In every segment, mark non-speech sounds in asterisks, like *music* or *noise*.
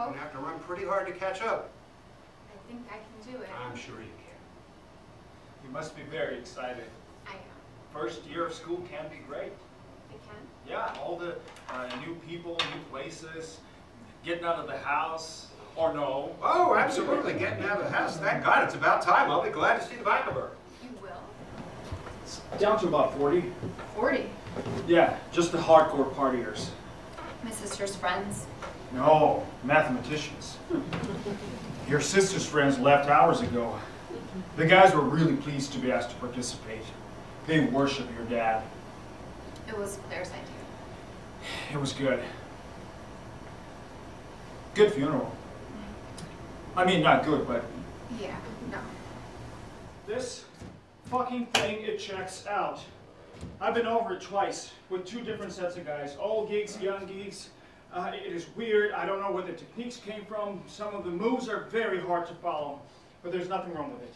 You're gonna have to run pretty hard to catch up. I think I can do it. I'm sure you can. You must be very excited. I am. First year of school can be great. I can. Yeah, all the uh, new people, new places, getting out of the house, or no. Oh, absolutely, getting out of the house. Thank God, it's about time. I'll be glad to see the back of her. You will? It's down to about 40. 40. Yeah, just the hardcore partiers. My sister's friends. No, mathematicians. Your sister's friends left hours ago. The guys were really pleased to be asked to participate. They worship your dad. It was Claire's idea. It was good. Good funeral. I mean, not good, but Yeah, no. this fucking thing, it checks out. I've been over it twice with two different sets of guys, old geeks, young geeks. Uh, it is weird. I don't know where the techniques came from. Some of the moves are very hard to follow, but there's nothing wrong with it.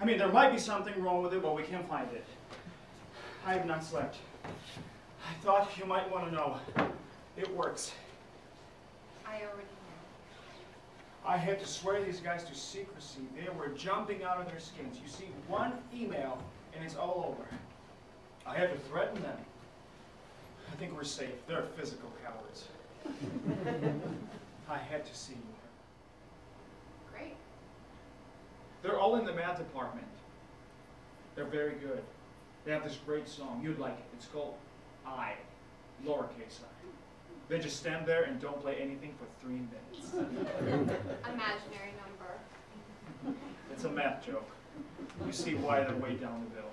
I mean, there might be something wrong with it, but we can't find it. I have not slept. I thought you might want to know. It works. I already know. I had to swear these guys to secrecy. They were jumping out of their skins. You see one email and it's all over. I had to threaten them. I think we're safe. They're physical cowards. *laughs* I had to see you. Great. They're all in the math department. They're very good. They have this great song. You'd like it. It's called I, lowercase i. They just stand there and don't play anything for three minutes. *laughs* Imaginary number. It's a math joke. You see why they're way down the bill.